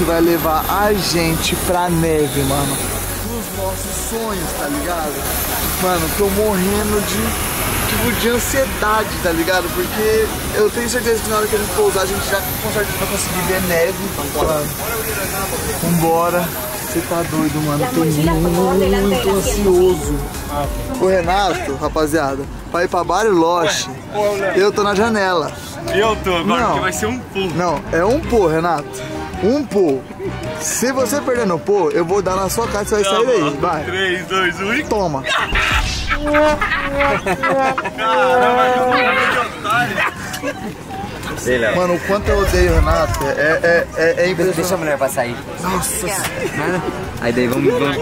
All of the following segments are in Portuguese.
que vai levar a gente pra neve, mano. Nos nossos sonhos, tá ligado? Mano, tô morrendo de tipo de ansiedade, tá ligado? Porque eu tenho certeza que na hora que a gente pousar, a gente já com certeza vai conseguir ver neve. Vambora. Vambora. Você tá doido, mano. Tô muito ansioso. O Renato, rapaziada, vai ir pra Bariloche. Eu tô na janela. Eu tô agora, Não. porque vai ser um pulo. Não, é um pô, Renato. Um pô. Se você perder no pô, eu vou dar na sua cara e você vai sair daí. Vai. 3, 2, 1 e. Toma. Léo. Mano, o quanto eu odeio o Renato é, é, é, é Deixa a impressionante. mulher passar aí. Nossa Nada. Aí daí vamos. vamos.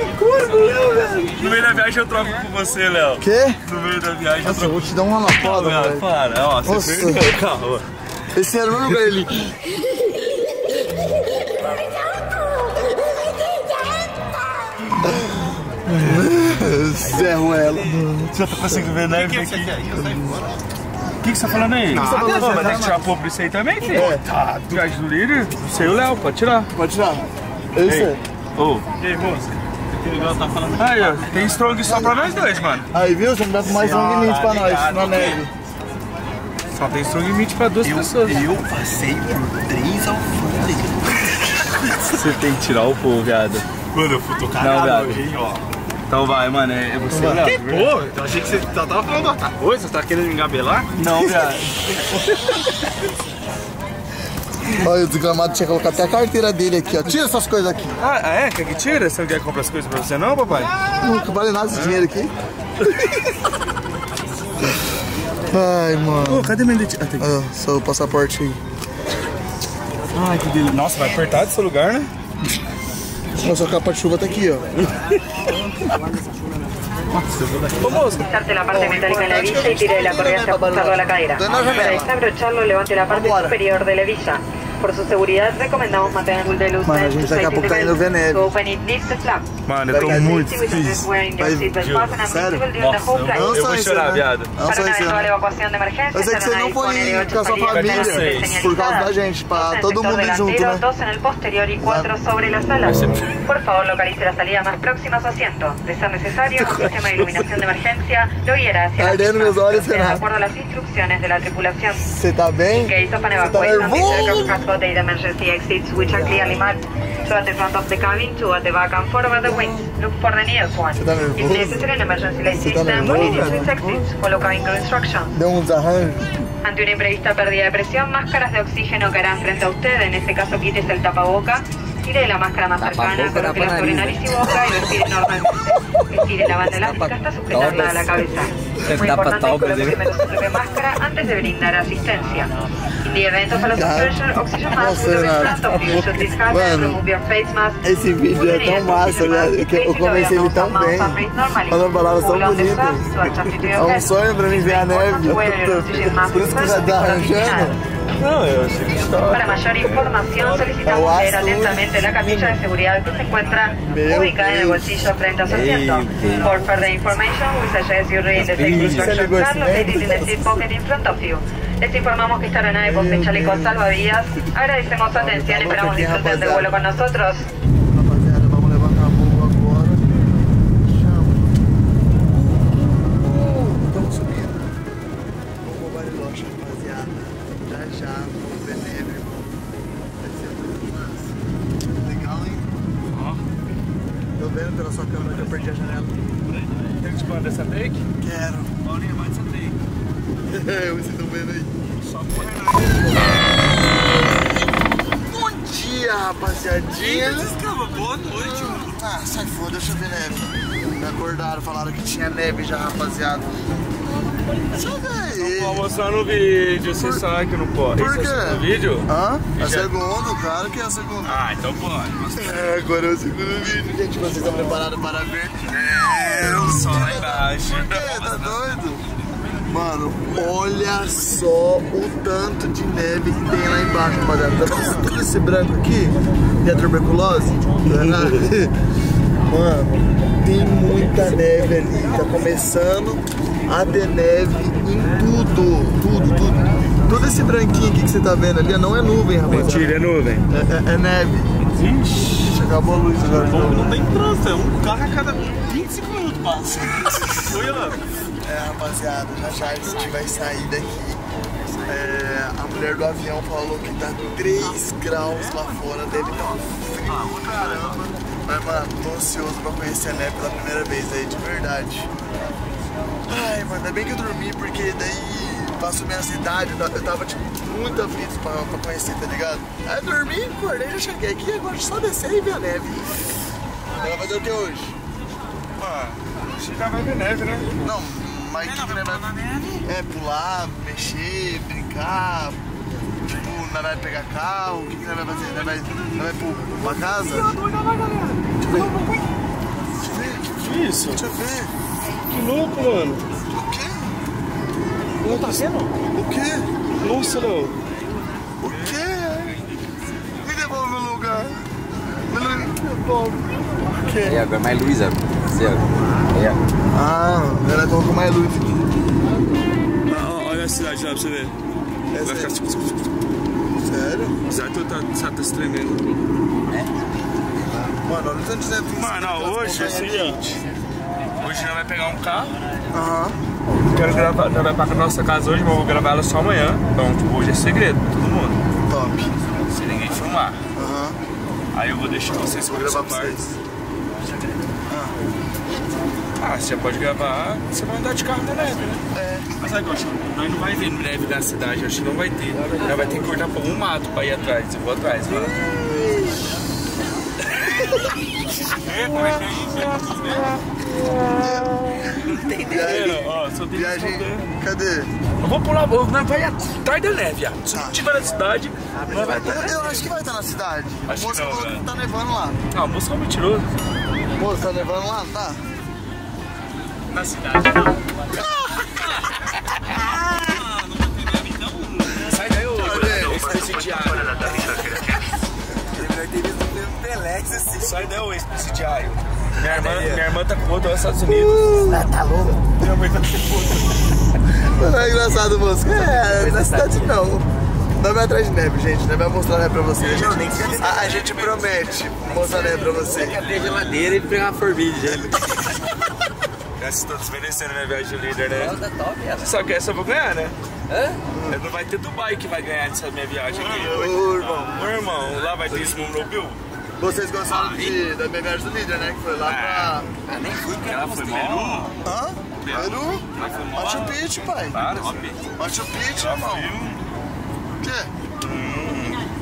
No meio da viagem eu troco com você, Léo. Quê? No meio da viagem eu Nossa, eu troco vou te dar uma lapada, velho. para, ó, você Nossa. perdeu, calma. Esse era o meu lugar ali. Zé Ruela. Você tá conseguindo ver neve aqui? O que, que você tá falando aí? Nada, falando? mas tem que tirar pô pra isso aí também, filho. É. Tá, viagem do líder, você e o Léo, pode tirar. Pode tirar. Sei. Ô. E aí, moça? O que o Léo tá? Aí, ó, tem strong só pra nós dois, mano. Aí, viu? Você me dá mais um limite pra nós, ligado, na neve. Só tem strong limite pra duas pessoas. Eu passei por três alfândegas. Você tem que tirar o pô, viado. Mano, eu fui tô Não, viado. ó. Então vai, mano, é é você e o Léo. Que pô, eu achei que você só tava falando outra coisa, você tá querendo me engabelar? Não, viado. Olha, o desgramado tinha colocado até a carteira dele aqui, ó. Tira essas coisas aqui. Ah, ah, é? Quer que tira? Você não quer comprar as coisas pra você não, papai? Nunca vale nada esse dinheiro aqui. Ai, mano. Ô, cadê minha leite? Ah. Ah, só o passaporte aí. Ai, que delícia. Nossa, vai apertar desse lugar, né? Nossa, a capa de chuva tá aqui, ó. Moço. Inserte la parte metálica en la hebilla y tire la correa hacia ajustarlo a la cadera. Para desabrocharlo, levante la parte superior de la hebilla. Por su seguridad, recomendamos mantener el de luz Mano, a gente daqui a pouco tá indo ver neve. To open it, lift the flap. Mano, eu tô muito difícil. Wearing your Vai- seatbelt fasten and Sério? visible during the Nossa, whole eu, flight. Não eu só vou isso, chorar, né? viado. Não Para só una isso, eventual né? evacuación de emergencia, Eu sei que esta você não aeronave foi dispone de ocho com a sua salidas família, laterales por causa da señalizadas. gente, pra Dos en el todo sector mundo ir junto, delantero, né? Dos en el posterior y cuatro sobre las alas. Por favor, localice la salida más próxima a su asiento. De ser necesario, un sistema de iluminación de emergencia lo guiará hacia la Ardiendo misma. mis olhos, Proceda De Renato. acuerdo a las instrucciones de la tripulación. Você tá bem? Gates of an Você evacuation, the emergency exits, which are clearly marked. Two at the front of the cabin, two at the back and four over the wings. Look for the nearest one. If necessary, an emergency light system will lead you to its exits. Follow cabin crew instructions. Ante una imprevista pérdida de presión, máscaras de oxígeno caerán frente a usted. En este caso, quítese el tapaboca. Tire la máscara más cercana, colóquela sobre nariz y boca y respire normalmente. Estire la banda elástica hasta sujetarla a la cabeza. Es muy importante que todo, coloque ¿sí? primero su propia máscara antes de brindar asistencia. In the event of a loss of pressure, oxygen mask will be in front of you. Should this happen, Mano, mask. Esse vídeo é tão massa, né? Que eu comecei ele tão bem. Falando palavras tão bonitas. É um sonho pra mim ver a neve. Por isso que já tá arranjando. Não, eu achei que estava. Para mayor información solicitamos leer azul. atentamente la capilla de seguridad que se encuentra ubicada en el bolsillo frente a su asiento. For further information, we suggest you read the Você instructions esse located in the seat pocket in front of you. Les informamos que esta aeronave posee chalecos salvavidas. Agradecemos su atención y esperamos disfruten del rapaziada. vuelo con nosotros. Rapaziada, vamos levantar voo agora. Chama. Estamos subindo. Vamos pro Bariloche, rapaziada. Já já, vamos ver neve, irmão. Vai ser muito massa. Legal, hein? Tô vendo pela sua câmera que eu perdi a janela. Tem que expor dessa take? Quero. Paulinha, mais essa take. Vocês estão vendo aí? Só por Bom dia, rapaziadinha. Boa noite, mano. Ah, sai fora, deixa eu ver neve. Me acordaram, falaram que tinha neve já, rapaziada. Ver aí. Vou mostrar no vídeo, você sabe que não pode. Por é o quê? segundo vídeo? Hã? É Já- segundo, claro que é segundo. Ah, então pode. É, agora é o segundo vídeo. Gente, vocês estão preparados para ver? É, o sol lá embaixo. Por quê? Tá doido? Mano, olha só o tanto de neve que tem lá embaixo, rapaziada. Tá vendo tudo esse branco aqui? Que é tuberculose? Mano, tem muita neve ali. Tá começando a ter neve em tudo. Tudo, tudo. Todo esse branquinho aqui que você tá vendo ali não é nuvem, rapaziada. Mentira, é nuvem. É, é- é neve. Ixi, acabou a luz agora. Não tem trânsito, é um carro a cada 25 minutos passa. Oi, Alan. É, rapaziada, já já a gente vai sair daqui. É, a mulher do avião falou que tá 3 graus lá fora, deve estar um frio caramba. Mas, mano, tô ansioso pra conhecer a neve pela primeira vez aí, de verdade. Ai, mano, ainda bem que eu dormi, porque daí passou minha ansiedade, eu ta- eu tava, tipo, muito aflito pra, pra conhecer, tá ligado? Aí dormi, acordei, já cheguei aqui, agora é só descer e ver a neve. Você vai fazer o que hoje? Mano, já vai ver neve, né? Não, mas o que, que nós vai É, pular, mexer, brincar. Tipo, nós vai pegar carro, o que, que nós vai fazer? Nós vai, nós vai pro, pra casa? Deixa eu ver. Deixa eu ver. Que isso? Deixa eu ver. Que louco, mano. O quê? Não tá vendo? O quê? Nossa, não. O quê? Me devolve meu lugar. Me devolve. O quê? Aí, agora mais luz, Aí, ó. Ah, ela colocou mais luz aqui. Ah, olha a cidade lá pra você ver. Vai Essa ficar tipo. Sério? Apesar de eu tá, tá, tá se tremendo. Mano, olha o tanto de que Mano, hoje, assim, montanhas. ó. Hoje nós vai pegar um carro. Aham. Quero gravar, nós vai pra nossa casa hoje, mas eu vou gravar ela só amanhã. Então, tipo, hoje é segredo pra todo mundo. Top. Sem ninguém filmar. Aham. Aí eu vou deixar vocês com gravar essa pra parte. vocês. Ah, você já pode gravar, você vai andar de carro na neve, né? É. Mas agora, nós não vai ver neve da cidade, acho que não vai ter. Nós vai ter que cortar por um mato pra ir atrás. Eu vou atrás. É, como é que é isso? Viagem. Ó, só tem Viagem. que Cadê? Eu vou pular, eu- nós vai atrás da neve, viado. Se não tiver na cidade, nós vai atrás. Eu acho que vai estar na cidade. Acho Moça que não, falou que velho. tá nevando lá. Ah, o moço é um mentiroso. Moça, tá nevando lá? não Tá. Na cidade, não. Sai daí, ô, ô, ex-presidiário. Sai daí, ô, ex-presidiário. Minha irmã, minha irmã tá com outro nos Estados Unidos. tá louco? Minha mãe tá com outro. Não é engraçado, moça. É, na cidade não. Não vai atrás de neve, gente. Não vai mostrar neve pra vocês. Não, nem que A, a gente promete mostrar neve pra você. abrir a geladeira e pegar uma formiga. Vocês estão desmerecendo minha viagem de líder, né? Tá top, ela. Só que essa eu vou ganhar, né? Hã? Não vai ter Dubai que vai ganhar nessa minha viagem aqui. Ô, irmão. Meu irmão, lá vai ter Snowmobile? Vocês gostaram de, da minha viagem do líder, né? Que foi lá pra... Ah, nem fui, porque Ela foi mó. Hã? Peru? Machu Picchu, pai. Para, Machu Picchu, irmão. O quê?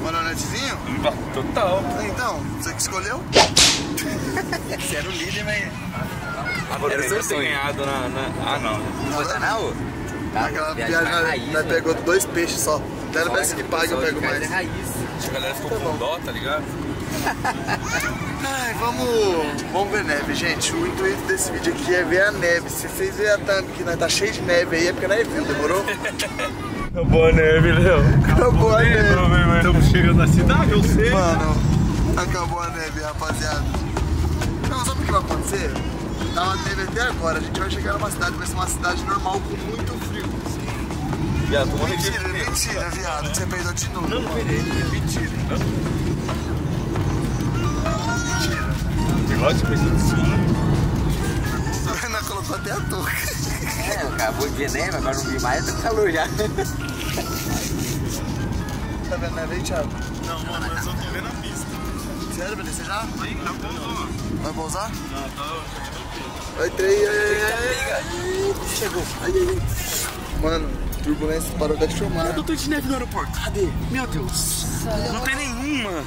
Manonetezinho? Total. Então, você que escolheu? Você era o líder, mas. Agora Era eu seu sonho. ganhado na, na... Ah, não. Na rua? Tá, Aquela viagem nós- né? pegou dois peixes só. Até não parece que paga, eu pego mais. é raiz. A galera ficou com dó, tá ligado? Ai, vamos, vamos ver neve, gente. O intuito desse vídeo aqui é ver a neve. Se vocês verem a thumb que nós tá cheio de neve aí, é porque nós viu, demorou? Boa neve, Léo. Acabou a neve. Estamos chegando na cidade, eu sei. Mano, acabou a neve, rapaziada. Não, sabe o que vai acontecer? Tava neve até agora. A gente vai chegar numa cidade, vai ser uma cidade normal com muito frio. Viado, tô morrendo de Mentira, mentira, viado. Você perdeu de novo. Não, não Mentira. mentira. Negócio de pessoa de cima. Ana colocou até a touca. É, acabou de ver neve, agora não vi mais, tá calor já. Tá vendo neve aí, Thiago? Não, mano, mas eu tô vendo a pista. Sério, descer já? Aí, já pousou. Vai pousar? Não, tá. Vai, três. ai, ai, ai. Chegou. Ai, ai. Mano, turbulência parou até de filmar. Eu tô de neve no aeroporto. Cadê? Meu Deus. Não tem nenhuma.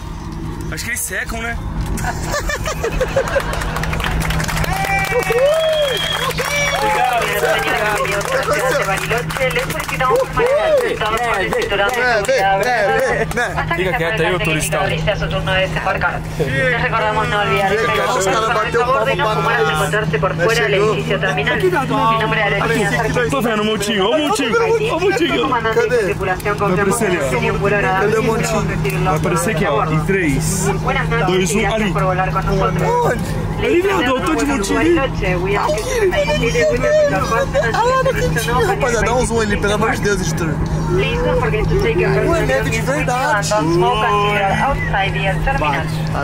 Acho que eles secam, né? Bienvenido Diga que ya te digo turista. su turno de desembarcar. Les recordamos no olvidar el favor de no fumar al encontrarse por fuera del edificio terminal. En nombre de la Ecco Monchigo, Monchigo, Monchigo. Comandante de tripulación confirmó que el señor vuelo agradable y recibirlo. Buenas noches y gracias por volar con nosotros. Viado, eu tô de montinho ali. Ih, rapaziada, dá um zoom ali, pelo amor de Deus, editor. Ué, neve de verdade. Tá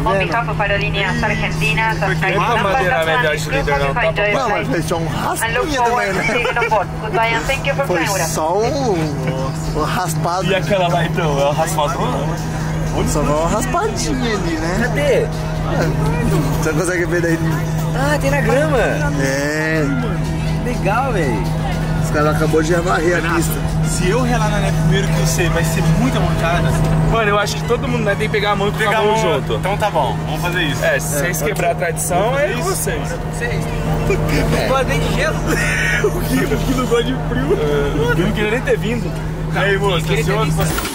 não há madeira média de líder, não, tá bom. Não, mas fez só um look raspinha forward também, né? Foi só um, um raspado. E aquela lá então, é o raspador? Só uma raspadinha ali, né? Cadê? Você não consegue ver daí? Ah, tem na grama. É. Legal, velho. Os caras acabou de varrer a pista. Se eu relar na neve primeiro que você, vai ser muita mancada. Mano, eu acho que todo mundo né, tem que pegar a mão e pegar a mão junto. Então tá bom, vamos fazer isso. É, se vocês quebrar a tradição, é com vocês. Não pode nem de gelo. Eu não queria nem ter vindo. E aí, moço, tá ansioso?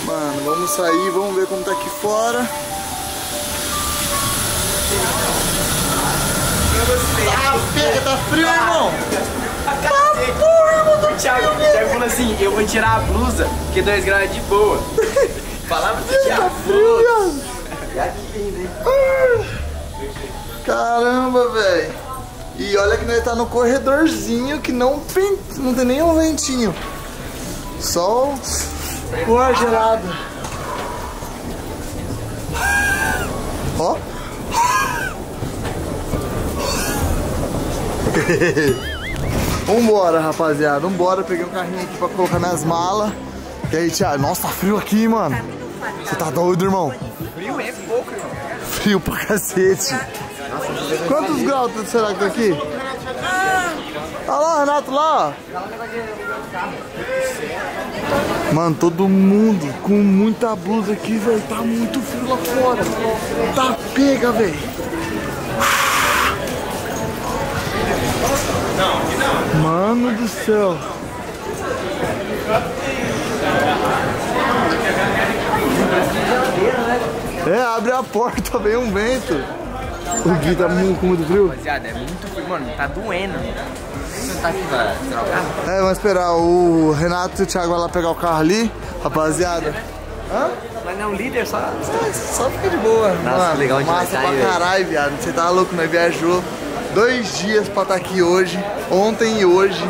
Mano, vamos sair, vamos ver como tá aqui fora. Ah, pega, tá frio, irmão! O Thiago, o Thiago falou assim, eu vou tirar a blusa, porque 2 graus é de boa. Falava Tá Thiago. frio, viado! Caramba, velho! E olha que nós tá no corredorzinho que não tem, não tem nem um ventinho. Só o ar gelado. Ó. Vambora, rapaziada. Vambora. Peguei um carrinho aqui pra colocar minhas malas. E aí, Thiago? Nossa, tá frio aqui, mano. Você tá doido, irmão? Frio é pouco, irmão. Frio pra cacete. Quantos graus será que tá aqui? Olha lá, Renato, lá. Mano, todo mundo com muita blusa aqui, velho. Tá muito frio lá fora. Tá pega, velho. Mano do céu. É, abre a porta, vem um vento. O Gui tá mu- com muito frio? Rapaziada, é muito frio, mano. Tá doendo. Você não tá aqui pra tirar o carro? É, vamos esperar. O Renato e o Thiago lá pegar o carro ali. Rapaziada. Hã? Mas não, líder só. É, Só fica de boa. Mano, legal onde massa pra caralho, viado. Você tá louco, nós viajou dois dias pra estar aqui hoje. Ontem e hoje.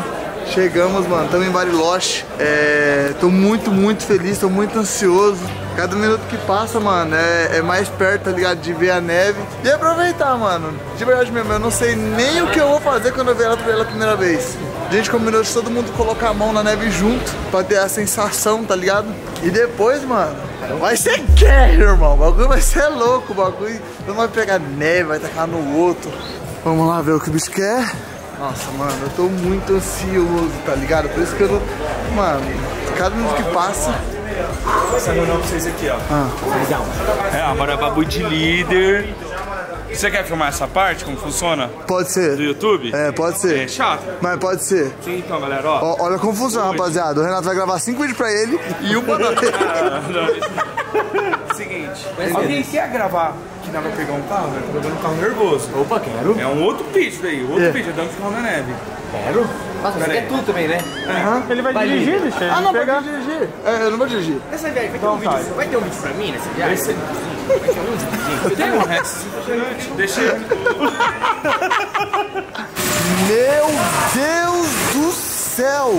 Chegamos, mano. Estamos em Bariloche. É, tô muito, muito feliz. Tô muito ansioso. Cada minuto que passa, mano, é, é mais perto, tá ligado? De ver a neve. E aproveitar, mano. De verdade mesmo, eu não sei nem o que eu vou fazer quando eu ver ela pela primeira vez. A gente combinou de todo mundo colocar a mão na neve junto pra ter a sensação, tá ligado? E depois, mano, vai ser guerra, irmão. O bagulho vai ser louco. O bagulho não vai pegar neve, vai tacar no outro. Vamos lá ver o que o bicho quer. Nossa, mano, eu tô muito ansioso, tá ligado? Por isso que eu não. Mano, cada minuto que passa. Essa reunião pra vocês aqui, ó. Ah, É, agora é babu de líder. Você quer filmar essa parte, como funciona? pode Do ser. YouTube? É, pode É ser. chato. Mas pode ser. Sim, então, galera, ó. Ó, olha como funciona, rapaziada. O Renato vai gravar cinco vídeos pra ele e um pra nós. Seguinte, alguém quer gravar que nós vai pegar um carro, né? Tô pegando um carro nervoso. Opa, quero. É um outro pitch daí, outro É. pitch, é dando carro na neve. Quero. Nossa, você quer tudo também, né? Ele vai dirigir, bicho? Ah, não, pode dirigir. É, eu não vou dirigir. Nessa viagem, vai ter um vídeo. Vai ter um vídeo pra mim nessa viagem? Esse- Ter um impressionante. Deixa eu. Meu Deus do céu!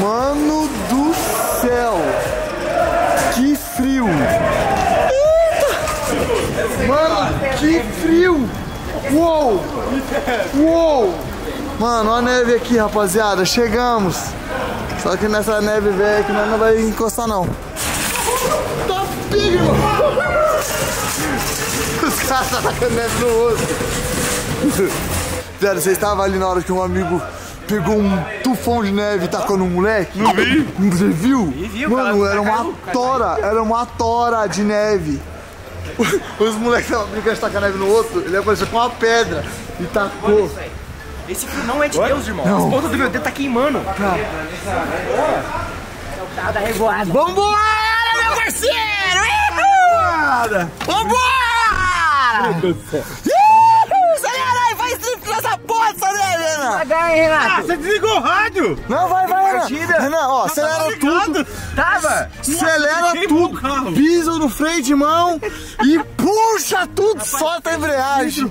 Mano do céu! Que frio! Eita! Mano, que frio! Uou! Uou! Mano, olha a neve aqui, rapaziada. Chegamos! Só que nessa neve velha que nós não vai encostar, não. Tá pega, irmão! Os caras tá tacando neve no outro. Velho, você estava ali na hora que um amigo pegou um tufão de neve e tacou no moleque? Não vi. Você viu? viu, Mano, cara, era caiu, uma caiu. tora, era uma tora de neve. Os moleques estavam brincando de tacar neve no outro, ele apareceu com uma pedra e tacou. Esse frio não é de Deus, irmão. Não. As pontas do meu dedo tá queimando. Tá da revoada. Parceiro! Vambora! Vambora! Uhul! Acelera aí, faz drift nessa porra dessa Helena! Hein, Renato? Você desligou o rádio! Não, vai, vai, Renan! Partida. Renan, ó, acelera tudo! Tava. Acelera tudo! Pisa no freio de mão e puxa tudo! Solta a embreagem!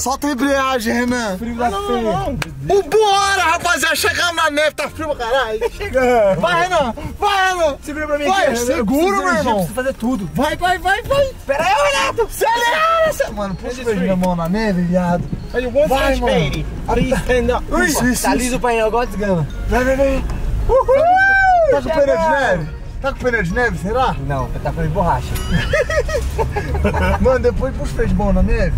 Solta a embreagem, Renan! Frio da feia. Vambora, rapaziada! Chegamos na neve, tá frio pra caralho! Vai, Renan! Vai, Renan! Segura pra mim Vai, aqui. segura, Eu meu irmão. eu preciso fazer tudo. Vai, vai, vai, vai! Pera aí, Renato. Acelera! Mano, puxa o de mão na neve, viado! Vai, mano. baby? Please stand up. Isso, isso, Tá liso o painel, igual desgama. Vai, vai, vai! Uhul! Tá com pneu de neve? Tá com pneu de neve, será? Não, tá com borracha. Mano, depois puxa o freio de mão na neve.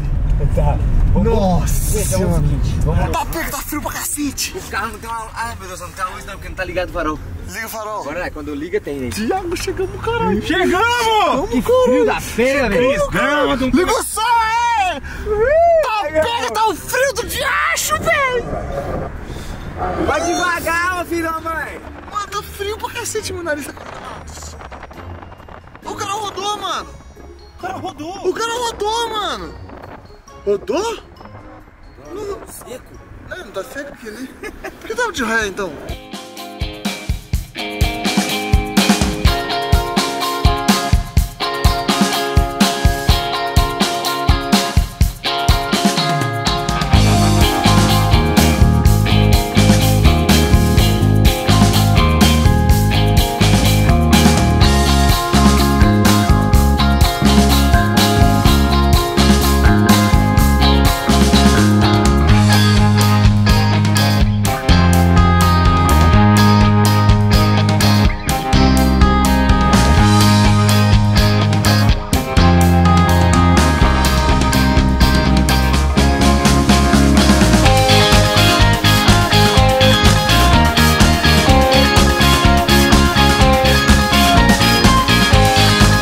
Tá. Nossa, Gente, é o seguinte, vamos lá. Tá pega, tá frio pra cacete. O carro não tem uma... Ai, meu Deus, não tem uma luz não, porque não tá ligado o farol. Liga o farol. Agora, né, quando liga tem, gente. Tiago, chegamos, caralho. Chegamos! Que frio da feira, velho. Liga o som, é! Tá pega, tá o frio do diacho, velho. Vai devagar, meu filho da mãe. Mano, tá frio pra cacete, meu nariz. tá- O cara rodou, mano. O cara rodou. O cara rodou, mano. Rodou? Seco. Não, não tá seco aqui, né? Por que tava de ré, então?